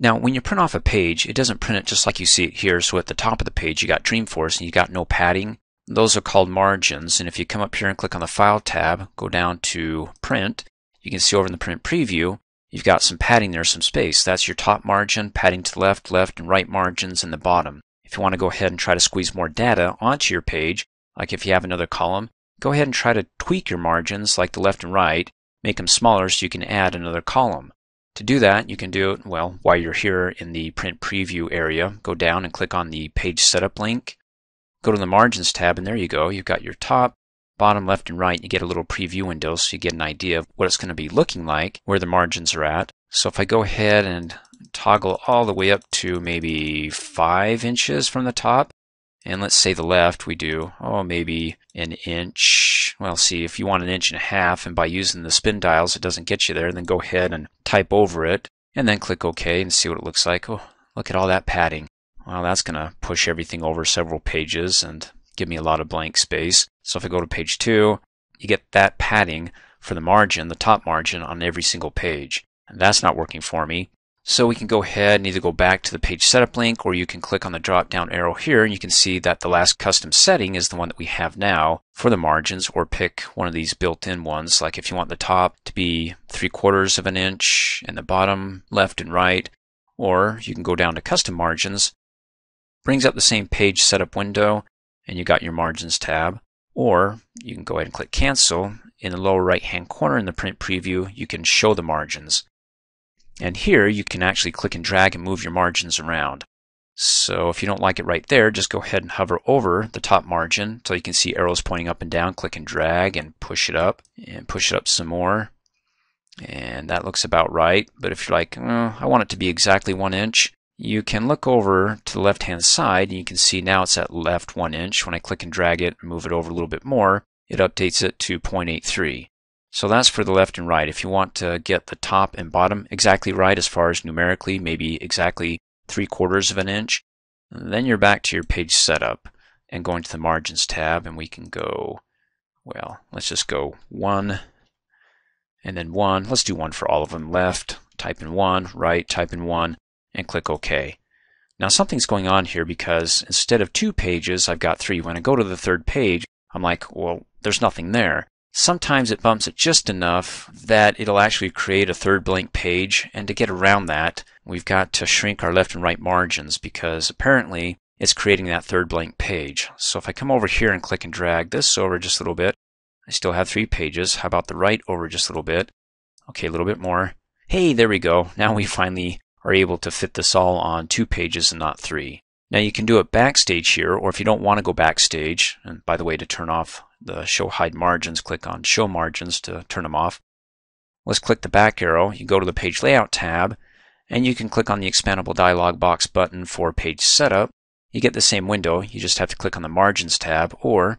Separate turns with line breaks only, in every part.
Now, when you print off a page, it doesn't print it just like you see it here. So at the top of the page, you got Dreamforce and you got no padding. Those are called margins. And if you come up here and click on the File tab, go down to Print, you can see over in the Print Preview, you've got some padding there, some space. That's your top margin, padding to the left, left, and right margins in the bottom. If you want to go ahead and try to squeeze more data onto your page, like if you have another column, go ahead and try to tweak your margins like the left and right, make them smaller so you can add another column. To do that, you can do it, well, while you're here in the print preview area, go down and click on the page setup link. Go to the margins tab and there you go. You've got your top, bottom, left, and right. You get a little preview window so you get an idea of what it's going to be looking like, where the margins are at. So if I go ahead and toggle all the way up to maybe five inches from the top, and let's say the left, we do, oh, maybe an inch. Well, see, if you want an inch and a half, and by using the spin dials, it doesn't get you there, then go ahead and type over it, and then click OK and see what it looks like. Oh, look at all that padding. Well, that's going to push everything over several pages and give me a lot of blank space. So if I go to page 2, you get that padding for the margin, the top margin, on every single page. And that's not working for me. So we can go ahead and either go back to the page setup link or you can click on the drop down arrow here and you can see that the last custom setting is the one that we have now for the margins or pick one of these built-in ones. Like if you want the top to be three quarters of an inch and the bottom left and right or you can go down to custom margins brings up the same page setup window and you got your margins tab. Or you can go ahead and click cancel. In the lower right hand corner in the print preview you can show the margins and here you can actually click and drag and move your margins around. So if you don't like it right there, just go ahead and hover over the top margin until you can see arrows pointing up and down. Click and drag and push it up and push it up some more. And that looks about right. But if you're like, oh, I want it to be exactly one inch, you can look over to the left hand side and you can see now it's at left one inch. When I click and drag it and move it over a little bit more, it updates it to 0.83. So that's for the left and right. If you want to get the top and bottom exactly right as far as numerically, maybe exactly three quarters of an inch, then you're back to your page setup and going to the margins tab and we can go, well, let's just go one and then one. Let's do one for all of them. Left, type in one, right, type in one, and click OK. Now something's going on here because instead of two pages, I've got three. When I go to the third page, I'm like, well, there's nothing there. Sometimes it bumps it just enough that it'll actually create a third blank page. And to get around that, we've got to shrink our left and right margins because apparently it's creating that third blank page. So if I come over here and click and drag this over just a little bit, I still have three pages. How about the right over just a little bit? Okay, a little bit more. Hey, there we go. Now we finally are able to fit this all on two pages and not three. Now you can do it backstage here, or if you don't want to go backstage, and by the way, to turn off the show hide margins, click on show margins to turn them off. Let's click the back arrow. You go to the page layout tab and you can click on the expandable dialog box button for page setup. You get the same window. You just have to click on the margins tab or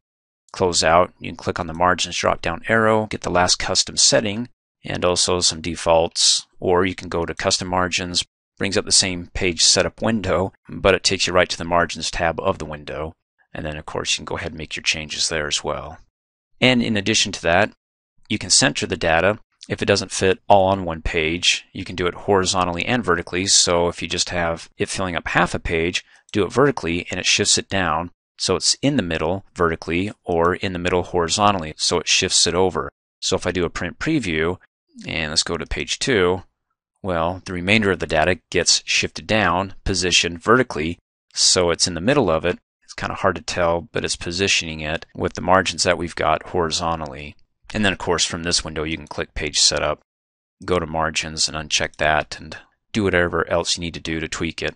close out. You can click on the margins drop down arrow, get the last custom setting and also some defaults or you can go to custom margins, brings up the same page setup window, but it takes you right to the margins tab of the window. And then, of course, you can go ahead and make your changes there as well. And in addition to that, you can center the data. If it doesn't fit all on one page, you can do it horizontally and vertically. So if you just have it filling up half a page, do it vertically and it shifts it down. So it's in the middle vertically or in the middle horizontally. So it shifts it over. So if I do a print preview and let's go to page two, well, the remainder of the data gets shifted down, positioned vertically, so it's in the middle of it, It's kind of hard to tell, but it's positioning it with the margins that we've got horizontally. And then, of course, from this window, you can click Page Setup, go to Margins, and uncheck that, and do whatever else you need to do to tweak it.